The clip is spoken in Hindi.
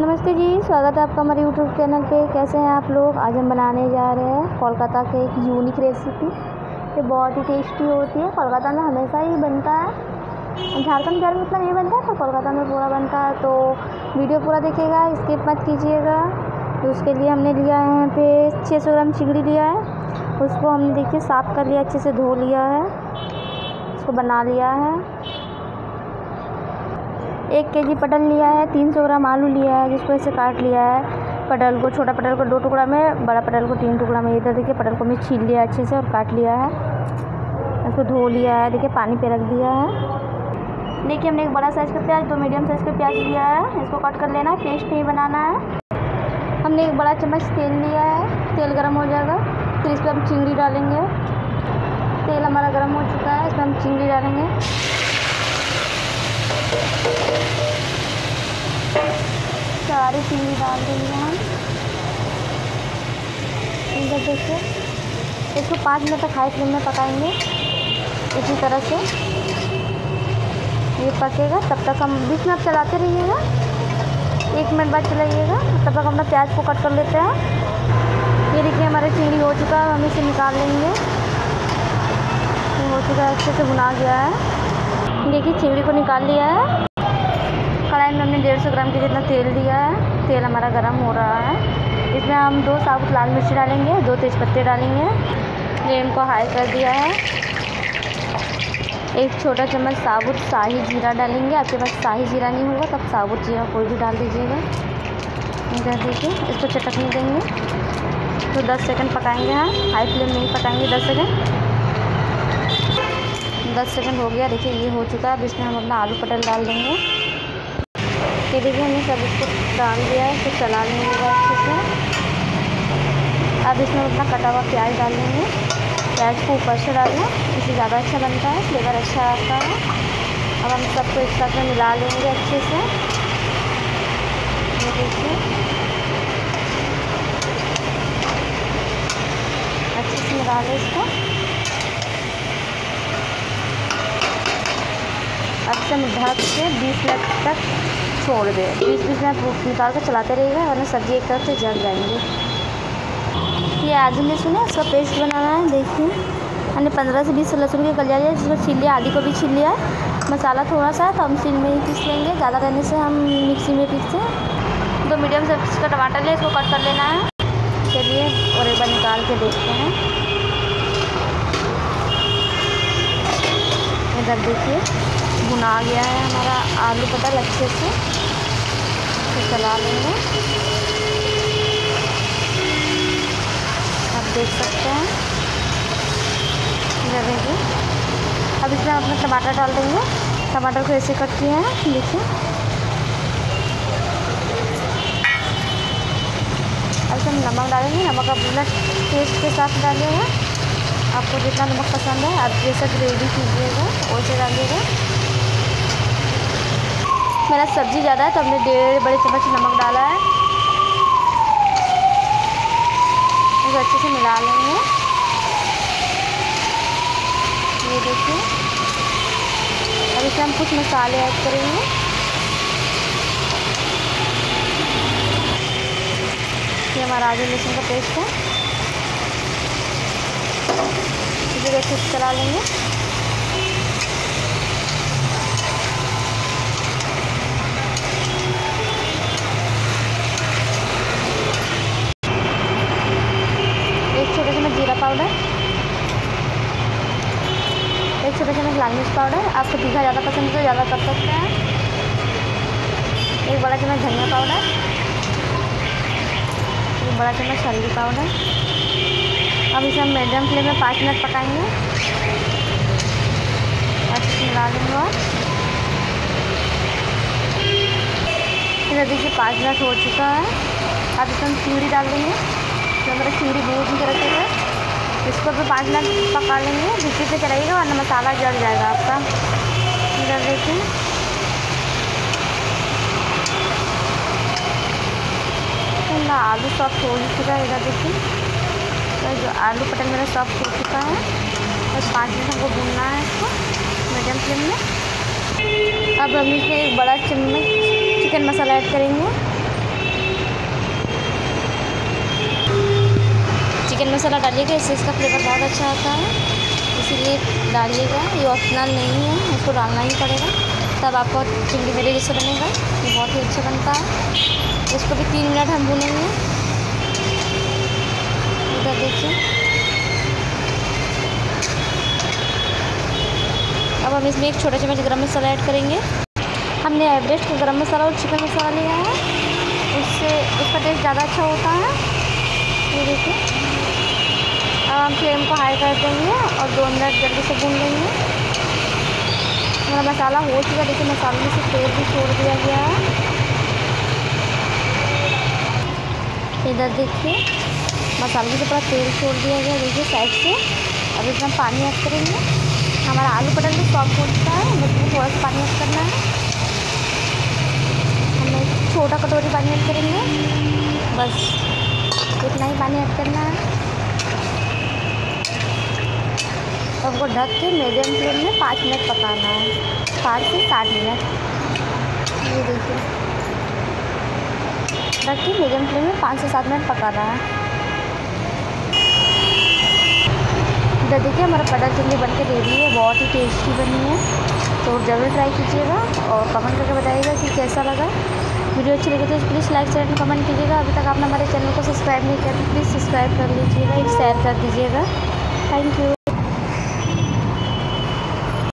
नमस्ते जी, स्वागत है आपका हमारे यूट्यूब चैनल पे। कैसे हैं आप लोग? आज हम बनाने जा रहे हैं कोलकाता के एक यूनिक रेसिपी ये बहुत ही टेस्टी होती है। कोलकाता में हमेशा ही बनता है। झारखंड बिहार में उतना नहीं बनता है तो कोलकाता में पूरा बनता है। तो वीडियो पूरा देखिएगा स्किप मत कीजिएगा। तो उसके लिए हमने लिया है यहाँ पे छः सौ ग्राम चिगड़ी लिया है। उसको हमने देखिए साफ़ कर लिया, अच्छे से धो लिया है। उसको बना लिया है। एक के जी पटल लिया है, तीन सौ ग्राम आलू लिया है, जिसको ऐसे काट लिया है। पटल को, छोटा पटल को दो टुकड़ा में, बड़ा पटल को तीन टुकड़ा में इधर देखिए, पटल को मैं छील लिया अच्छे से और काट लिया है। इसको धो लिया है, देखिए, पानी पे रख दिया है। देखिए, हमने एक बड़ा साइज़ का प्याज, दो मीडियम साइज़ का प्याज लिया है। इसको कट कर लेना है पेस्ट नहीं बनाना है। हमने एक बड़ा चम्मच तेल लिया है। तेल गर्म हो जाएगा, फिर इस पर हम चिंगड़ी डालेंगे। तेल हमारा गर्म हो चुका है, इसमें हम चिंगड़ी डालेंगे। सारी चीनी डाल देंगे हम। इधर देखिए इसको पाँच मिनट तक हाई फ्लेम में पकाएँगे इसी तरह से। ये पकेगा, तब तक हम बीच में आप चलाते रहिएगा। एक मिनट बाद चलाइएगा, तब तक अपना प्याज को कट कर लेते हैं। ये देखिए हमारा चीनी हो चुका है, हम इसे निकाल लेंगे। हो चुका है, अच्छे से भुना गया है। देखिए चिंगड़ी को निकाल लिया है। कढ़ाई में हमने डेढ़ सौ ग्राम के जितना तेल दिया है। तेल हमारा गर्म हो रहा है। इसमें हम दो साबुत लाल मिर्ची डालेंगे, दो तेज़पत्ते डालेंगे। फ्लेम को हाई कर दिया है। एक छोटा चम्मच साबुत शाही जीरा डालेंगे। आपके पास शाही जीरा नहीं होगा तब साबुत जीरा कोई भी डाल दीजिएगा। इधर देखिए, इसको चटकने देंगे। तो 10 सेकंड पकाएँगे हम। हाई फ्लेम में ही पकाएँगे 10 सेकंड। 10 सेकंड हो गया, देखिए ये हो चुका है। अब इसमें हम अपना आलू पटल डाल देंगे। ये देखिए, हमने सब इसको डाल दिया है, फिर चला लेंगे अच्छे से। अब इसमें अपना कटा हुआ प्याज डाल देंगे। प्याज को ऊपर से डालना, इससे ज़्यादा अच्छा बनता है, फ्लेवर अच्छा आता है। अब हम सबको एक साथ में मिला लेंगे अच्छे से। देखिए। अच्छे से मिला लें इसको। से ढक के बीस मिनट तक छोड़ दे। बीस बीस मिनट निकाल कर चलाते रहिएगा, वरना सब्ज़ी एक तरफ़ से जल जाएँगे। ये आदि लहसुन है इसका पेस्ट बनाना है देखिए हमने पंद्रह से बीस लहसुन के कलिया लिया जिसको छील लिया आदि को भी छील लिया। मसाला थोड़ा सा तो हम सील में ही पीस लेंगे। ज़्यादा रहने से हम मिक्सी में पीसते हैं। दो मीडियम साइज़ का टमाटर लिया इसको कट कर लेना है। चलिए, और एक बार निकाल के देखते हैं। इधर देखिए। भुना गया है हमारा आलू पटल अच्छे से। तो चला लेंगे। आप देख सकते हैं। इधर देखिए। अब इसमें अपना टमाटर डाल देंगे। टमाटर को ऐसे कट किया है, देखिए। अब इसमें नमक डालेंगे। नमक अपना टेस्ट के साथ डालिएगा आपको जितना नमक पसंद है, आप जैसा ग्रेवी कीजिएगा वैसे डालिएगा। मेरा सब्ज़ी ज़्यादा है तो हमने डेढ़ बड़े चम्मच नमक डाला है। इसको अच्छे से मिला लेंगे। ये देखिए। अब इसमें हम कुछ मसाले ऐड करेंगे। ये हमारा आलू लहसुन का पेस्ट है। इसे अच्छे से चला लेंगे एक छोटा चम्मच जीरा पाउडर एक छोटा चम्मच लाल मिर्च पाउडर आपको तीखा ज़्यादा पसंद है तो ज़्यादा कर सकते हैं। एक बड़ा चम्मच धनिया पाउडर एक बड़ा चम्मच हल्दी पाउडर अब इसे हम मीडियम फ्लेम में पाँच मिनट पकाएँगे। से मिला लेंगे और। इधर देखिए पाँच मिनट हो चुका है। अब इसमें हम चिंगड़ी डाल देंगे। जो हमारा भून के रखे थे इसको भी पाँच मिनट पका लेंगे। बीच से चलाइएगा वरना मसाला जल जाएगा आपका। इधर देखिए। आलू सॉफ्ट हो चुका है, इधर देखिए। तो जो आलू पटल मेरा सॉफ्ट हो चुका है, बस पाँच मिनट हमको भूनना है इसको मीडियम फ्लेम में। अब हम इसमें एक बड़ा चम्मच चिकन मसाला ऐड करेंगे। चिकन मसाला डालिएगा, इससे इसका फ्लेवर बहुत अच्छा आता है। इसीलिए डालिएगा, ये ऑप्शनल नहीं है इसको डालना ही पड़ेगा। तब आपका चिंगड़ी मेरे जैसे बनेगा, ये बहुत ही अच्छा बनता है। इसको भी तीन मिनट हम भूनेंगे। इधर देखिए। अब हम इसमें एक छोटा चम्मच गरम मसाला ऐड करेंगे। हमने एवरेस्ट का गरम मसाला और चिकन मसाला लिया है। उससे, उसका टेस्ट ज़्यादा अच्छा होता है। ये देखिए। हम फ्लेम को हाई कर देंगे और दो मिनट जल्दी से भून लेंगे। हमारा मसाला हो चुका है, देखिए मसाले में से तेल भी छोड़ दिया गया है। इधर देखिए, मसाले से पूरा तेल छोड़ दिया गया देखिए साइड से। अब इसमें पानी ऐड करेंगे। हमारा आलू पटल भी सॉफ्ट हो चुका है, बस थोड़ा सा पानी ऐड करना है। हमें छोटा कटोरी पानी ऐड करेंगे। बस, इतना ही पानी ऐड करना है। सबको ढक के मीडियम फ्लेम में पाँच मिनट पकाना है। पाँच से सात मिनट ये देखिए। ढक के मीडियम फ्लेम में पाँच से सात मिनट पकाना है। इधर देखिए, हमारा पटल चिल्ली बन के रेडी है। बहुत ही टेस्टी बनी है। तो ज़रूर ट्राई कीजिएगा और कमेंट करके बताइएगा कि कैसा लगा। वीडियो अच्छी लगी तो प्लीज़ लाइक शेयर कमेंट कीजिएगा। अभी तक आपने हमारे चैनल को सब्सक्राइब नहीं किया तो प्लीज़ सब्सक्राइब कर लीजिएगा। एक शेयर कर दीजिएगा। Thank you